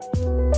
you